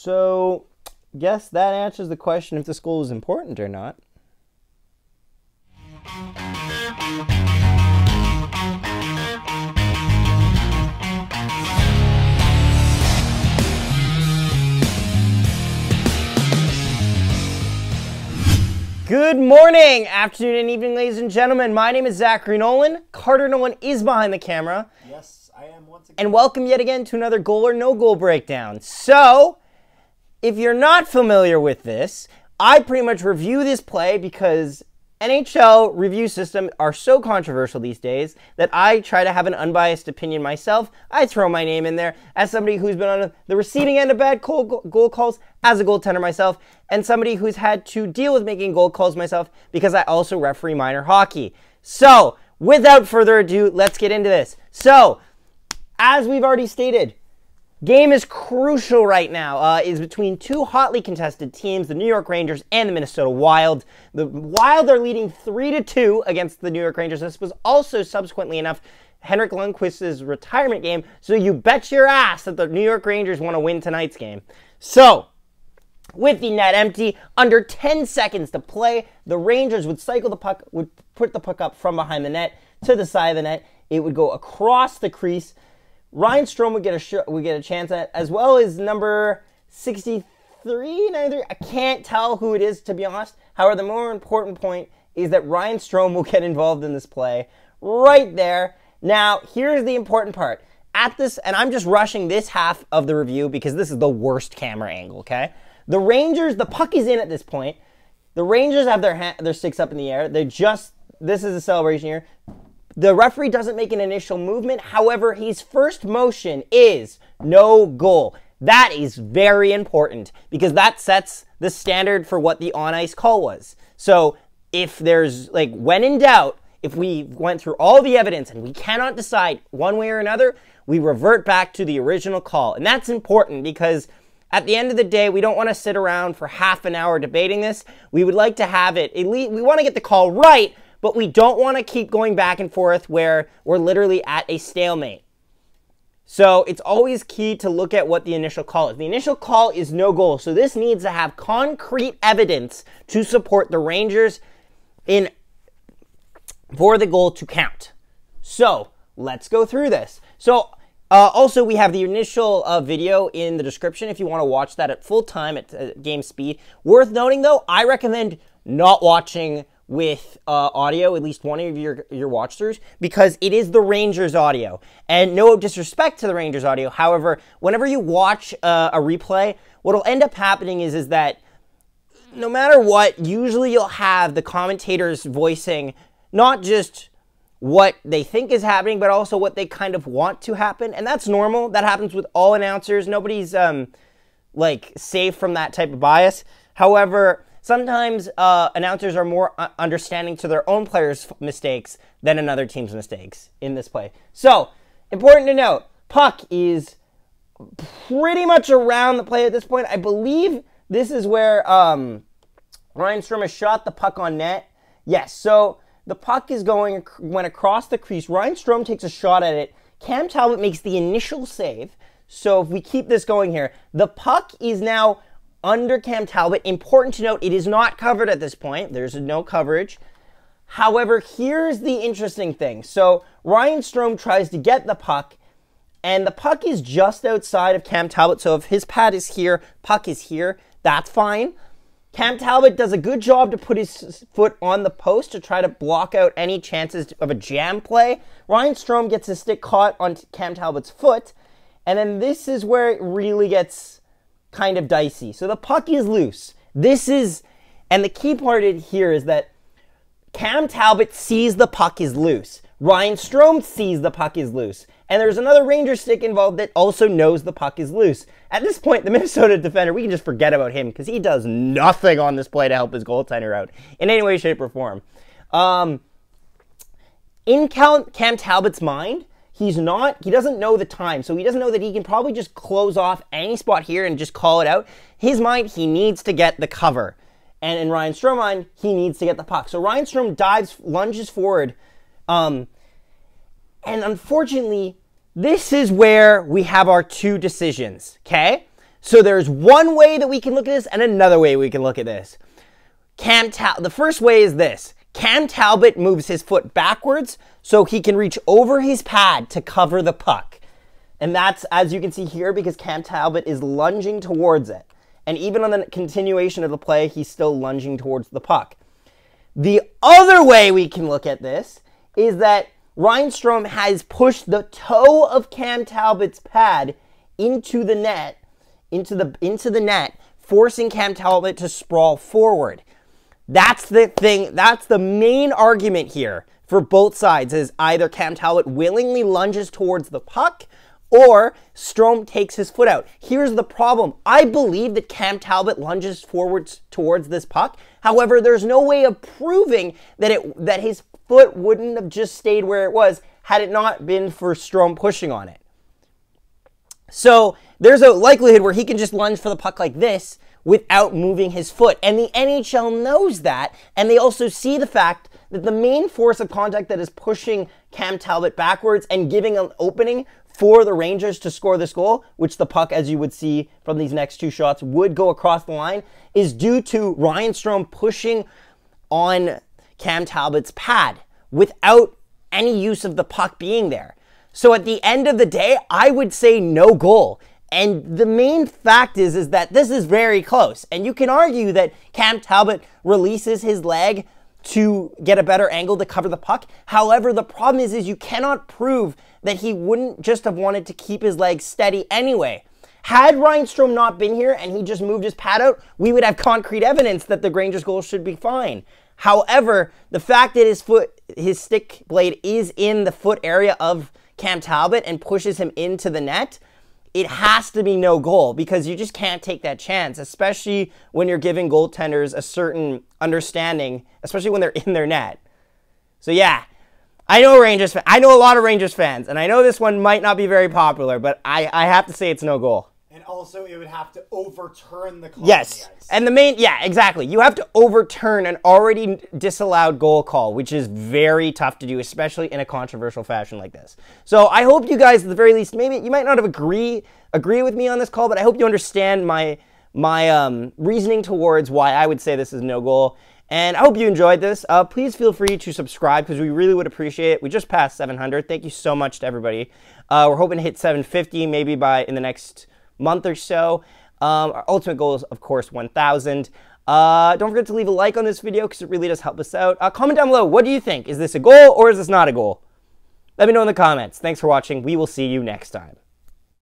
So, guess that answers the question if the school is important or not. Good morning, afternoon, and evening, ladies and gentlemen. My name is Zachary Nolan. Carter Nolan is behind the camera. Yes, I am once again. And welcome yet again to another goal or no goal breakdown. So, if you're not familiar with this, I pretty much review this play because NHL review systems are so controversial these days that I try to have an unbiased opinion myself. I throw my name in there as somebody who's been on the receiving end of bad goal, goal calls as a goaltender myself, and somebody who's had to deal with making goal calls myself because I also referee minor hockey. So, without further ado, let's get into this. So, as we've already stated, Game is crucial right now. Uh, is between two hotly contested teams, the New York Rangers and the Minnesota Wild. The Wild are leading three to two against the New York Rangers. This was also subsequently enough Henrik Lundqvist's retirement game. So you bet your ass that the New York Rangers want to win tonight's game. So with the net empty, under 10 seconds to play, the Rangers would cycle the puck, would put the puck up from behind the net to the side of the net. It would go across the crease Ryan Strome would get a sh- get a chance at, as well as number 63, 93. I can't tell who it is to be honest. However, the more important point is that Ryan Strome will get involved in this play right there. Now, here's the important part. At this, and I'm just rushing this half of the review because this is the worst camera angle. Okay, the Rangers, the puck is in at this point. The Rangers have their ha- their sticks up in the air. They just this is a celebration here. The referee doesn't make an initial movement. However, his first motion is no goal. That is very important because that sets the standard for what the on ice call was. So if there's like, when in doubt, if we went through all the evidence and we cannot decide one way or another, we revert back to the original call. And that's important because at the end of the day, we don't want to sit around for half an hour debating this. We would like to have it, at least, we want to get the call right, but we don't want to keep going back and forth where we're literally at a stalemate. So it's always key to look at what the initial call is. The initial call is no goal. So this needs to have concrete evidence to support the Rangers in for the goal to count. So let's go through this. So uh, also, we have the initial uh, video in the description if you want to watch that at full time at uh, game speed. Worth noting though, I recommend not watching with uh, audio, at least one of your your watch because it is the Rangers audio. And no disrespect to the Rangers audio, however, whenever you watch uh, a replay, what'll end up happening is is that no matter what, usually you'll have the commentators voicing not just what they think is happening, but also what they kind of want to happen, and that's normal. That happens with all announcers. Nobody's um, like safe from that type of bias. However sometimes uh, announcers are more uh, understanding to their own players' mistakes than another team's mistakes in this play. So, important to note, puck is pretty much around the play at this point. I believe this is where um, Ryan shot the puck on net. Yes, so the puck is going went across the crease. Ryan Strome takes a shot at it. Cam Talbot makes the initial save. So if we keep this going here, the puck is now under Cam Talbot. Important to note, it is not covered at this point. There's no coverage. However, here's the interesting thing. So Ryan Strome tries to get the puck, and the puck is just outside of Cam Talbot. So if his pad is here, puck is here, that's fine. Cam Talbot does a good job to put his foot on the post to try to block out any chances of a jam play. Ryan Strome gets his stick caught on Cam Talbot's foot, and then this is where it really gets kind of dicey. So the puck is loose. This is, and the key part here is that Cam Talbot sees the puck is loose. Ryan Strome sees the puck is loose. And there's another Ranger stick involved that also knows the puck is loose. At this point, the Minnesota defender, we can just forget about him because he does nothing on this play to help his goaltender out in any way, shape, or form. Um, in Cam Talbot's mind, he's not he doesn't know the time so he doesn't know that he can probably just close off any spot here and just call it out his mind he needs to get the cover and in ryan Strome he needs to get the puck so ryan Strome dives lunges forward um, and unfortunately this is where we have our two decisions okay So there's one way that we can look at this and another way we can look at this. Cam Tal- the first way is this. Cam Talbot moves his foot backwards so he can reach over his pad to cover the puck. And that's, as you can see here, because Cam Talbot is lunging towards it. And even on the continuation of the play, he's still lunging towards the puck. The other way we can look at this is that Ryan Strome has pushed the toe of Cam Talbot's pad into the net, into the into the net, forcing Cam Talbot to sprawl forward. That's the thing, that's the main argument here for both sides is either Cam Talbot willingly lunges towards the puck or Strome takes his foot out. Here's the problem. I believe that Cam Talbot lunges forwards towards this puck. However, there's no way of proving that it that his foot wouldn't have just stayed where it was had it not been for Strome pushing on it. So there's a likelihood where he can just lunge for the puck like this without moving his foot. And the NHL knows that, and they also see the fact that the main force of contact that is pushing Cam Talbot backwards and giving an opening for the Rangers to score this goal, which the puck, as you would see from these next two shots, would go across the line, is due to Ryan Strome pushing on Cam Talbot's pad without any use of the puck being there. So at the end of the day, I would say no goal. And the main fact is, is that this is very close. And you can argue that Cam Talbot releases his leg to get a better angle to cover the puck. However, the problem is, is you cannot prove that he wouldn't just have wanted to keep his leg steady anyway. Had Ryan Strome not been here and he just moved his pad out, we would have concrete evidence that the Ranger's goal should be fine. However, the fact that his foot, his stick blade is in the foot area of Cam Talbot and pushes him into the net, it has to be no goal because you just can't take that chance, especially when you're giving goaltenders a certain understanding, especially when they're in their net. So yeah, I know Rangers. I know a lot of Rangers fans, and I know this one might not be very popular, but I, I have to say it's no goal. Also, it would have to overturn the call. Yes, the and the main yeah exactly. You have to overturn an already disallowed goal call, which is very tough to do, especially in a controversial fashion like this. So I hope you guys, at the very least, maybe you might not have agree agree with me on this call, but I hope you understand my my um, reasoning towards why I would say this is no goal. And I hope you enjoyed this. Uh, please feel free to subscribe because we really would appreciate it. We just passed 700. Thank you so much to everybody. Uh, we're hoping to hit 750 maybe by in the next month or so. Um, our ultimate goal is, of course, 1,000. Uh, don't forget to leave a like on this video because it really does help us out. Uh, comment down below. What do you think? Is this a goal or is this not a goal? Let me know in the comments. Thanks for watching. We will see you next time.